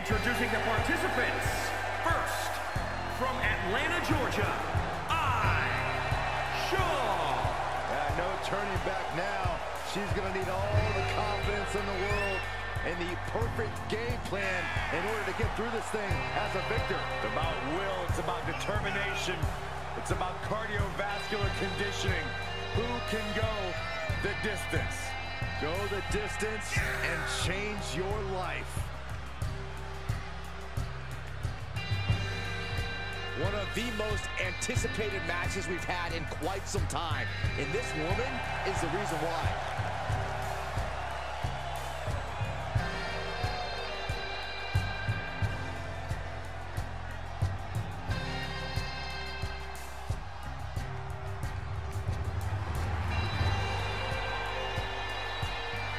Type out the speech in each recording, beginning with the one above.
Introducing the participants. First, from Atlanta, Georgia, I, Shaw. Yeah, no turning back now. She's going to need all the confidence in the world and the perfect game plan in order to get through this thing as a victor. It's about will. It's about determination. It's about cardiovascular conditioning. Who can go the distance? Go the distance and change your life. One of the most anticipated matches we've had in quite some time. And this woman is the reason why.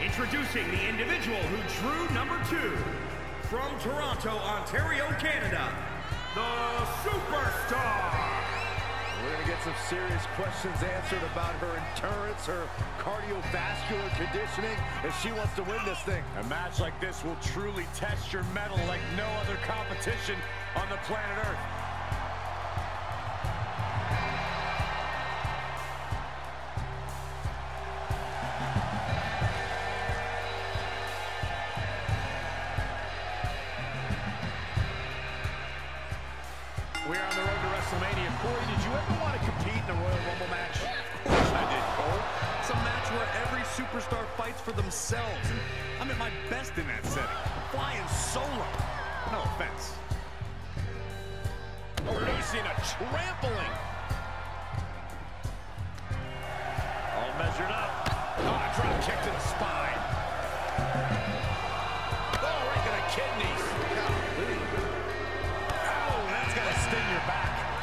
Introducing the individual who drew number two. From Toronto, Ontario, Canada, the Superstar. We're going to get some serious questions answered about her endurance, her cardiovascular conditioning, if she wants to win this thing. A match like this will truly test your mettle like no other competition on the planet Earth. Corey, did you ever want to compete in a Royal Rumble match? Of course I did, Cole. It's a match where every superstar fights for themselves, and I'm at my best in that setting. Flying solo. No offense. Oh, Releasing a trampling. All measured up. Oh, a drop kick to the spine. Oh, right to the kidneys.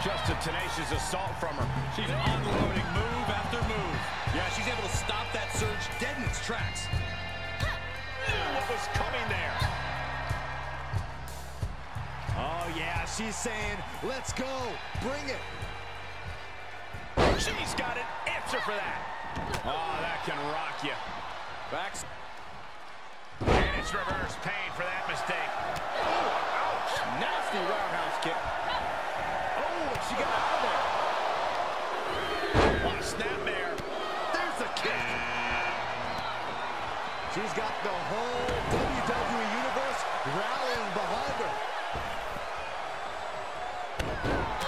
Just a tenacious assault from her. She's unloading move after move. Yeah, she's able to stop that surge dead in its tracks. What was coming there. Oh, yeah, she's saying, let's go, bring it. She's got an answer for that. Oh, that can rock you. Backs. And it's reverse pain for that mistake. Oh, ouch. Nasty roundhouse kick. And she got out of there. What a snap there. There's the kick. She's got the whole WWE Universe rallying behind her.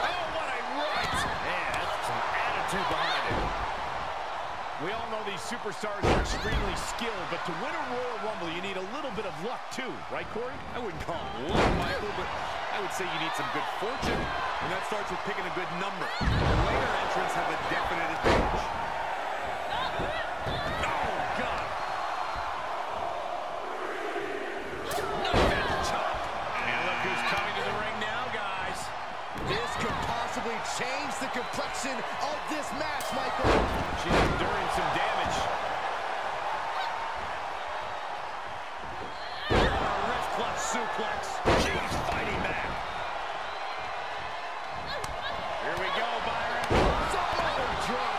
Oh, what a right. Man, that's some attitude behind it. We all know these superstars are extremely skilled, but to win a Royal Rumble, you need a little bit of luck, too. Right, Corey? I wouldn't call it luck, Michael, but I would say you need some good fortune, and that starts with picking a good number. The later entrants have a definite advantage. Oh, God. Knife-edge chop. And look who's coming to the ring now, guys. This could possibly change the complexion of this match, Michael. She's enduring some damage. A wrist clutch suplex. She's fighting back. Here we go, Byron. Solid drop.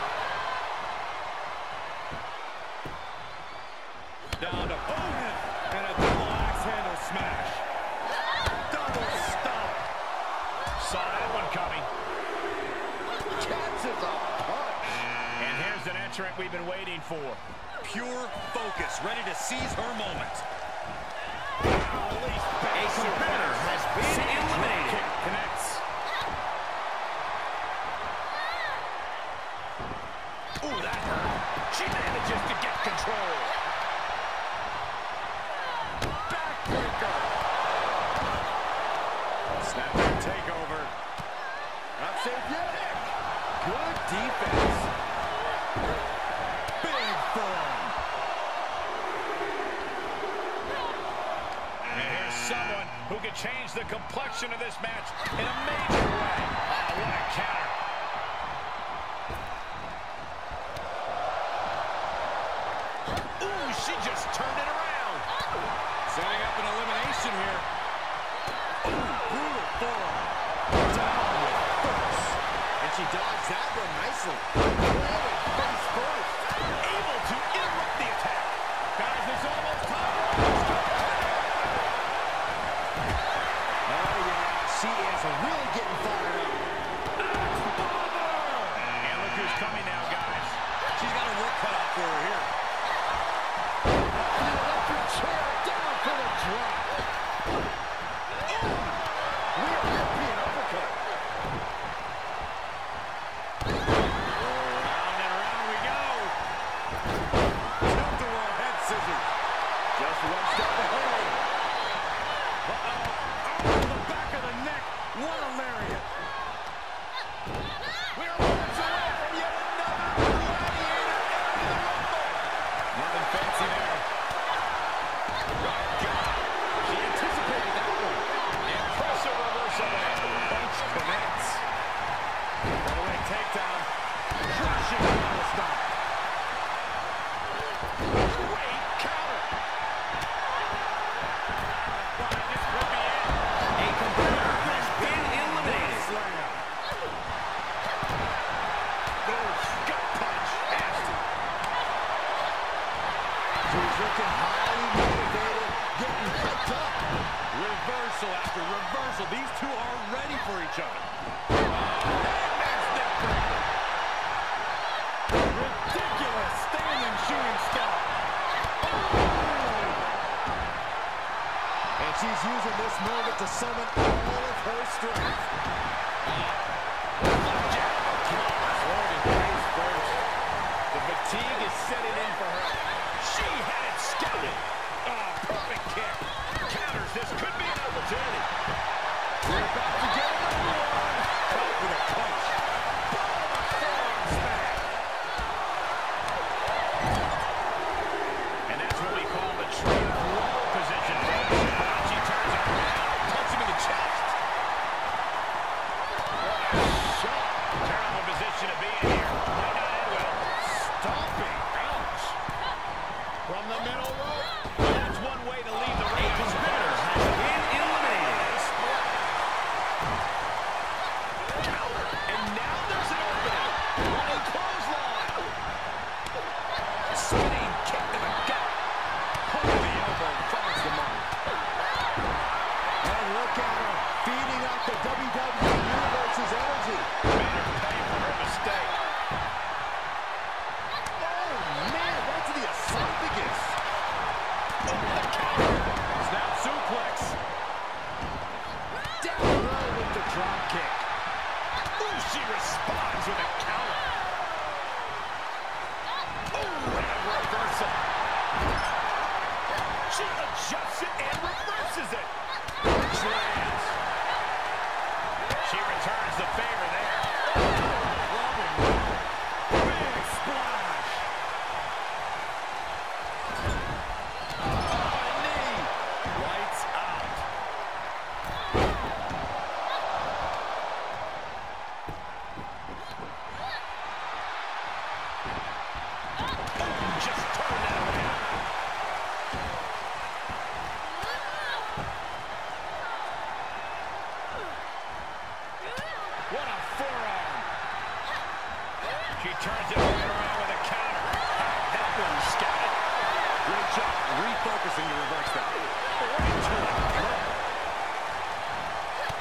Down to boom. And a double axe handle smash. Double stomp. Saw that one coming. Catches a punch. And here's an entrant we've been waiting for. Pure focus, ready to seize her moment. A competitor has been eliminated. Kick connects. Ooh, that hurt. She manages to get control. Backbreaker. Snapback takeover. Not safe yet. Good defense. Big form. And here's someone who can change the complexion of this match in a major way. Oh, what a counter. Ooh, she just turned it around. Setting up an elimination here. Brutal form. Down with force. And she dodged that one nicely. She's looking highly motivated, getting hyped up. Reversal after reversal. These two are ready for each other. Ridiculous standing shooting stop. And she's using this moment to summon all of her strength. She adjusts it and reverses it.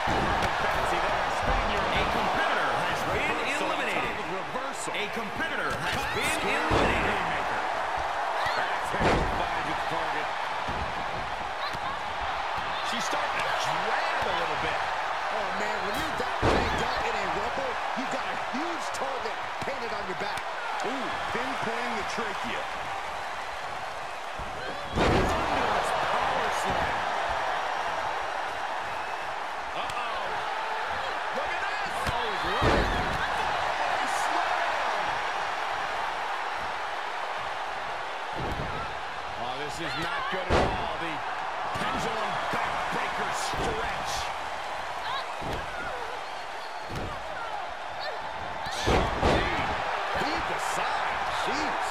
A competitor has been eliminated. A competitor has been. She's starting to drag a little bit. Oh, man, when you're that banged up in a rumble, you've got a huge target painted on your back. Ooh, pinpointing the trachea. Leave the side. Jeez.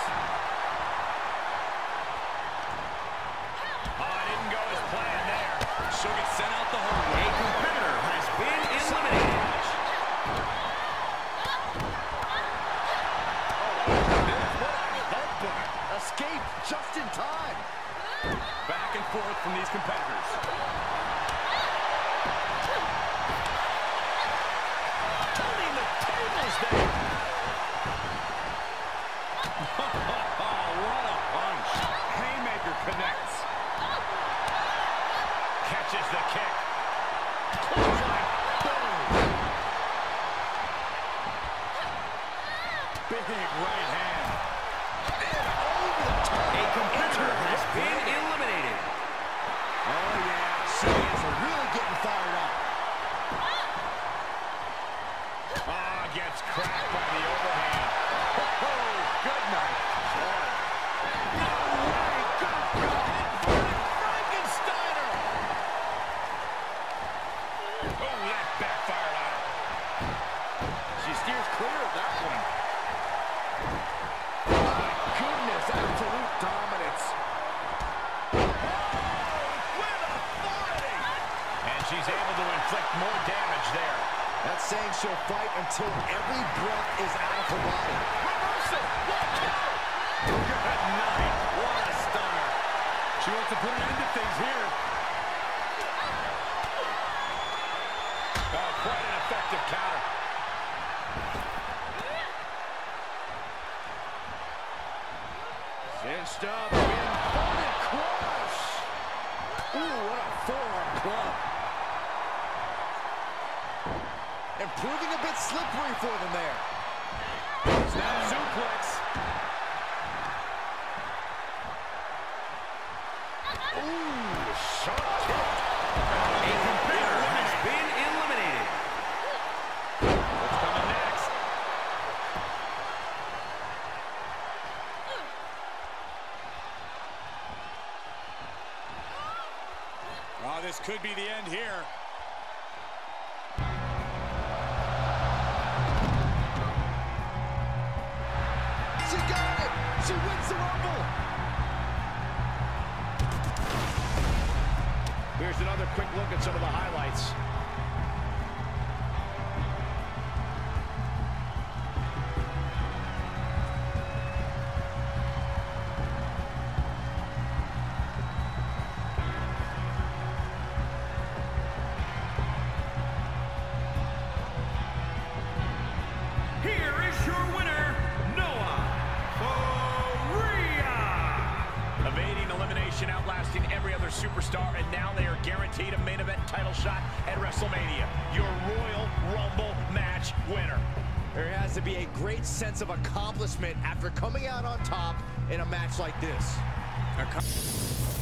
She'll fight until every breath is out of her body. Reversal. What counter? Good night. What a stunner. She wants to put an end to things here. Oh, quite an effective counter. Cinched up. Ooh, what a forearm club. And proving a bit slippery for them there. Snap suplex. Ooh, quick look at some of the highlights. Guaranteed a main event title shot at WrestleMania. Your Royal Rumble match winner. There has to be a great sense of accomplishment after coming out on top in a match like this. A co-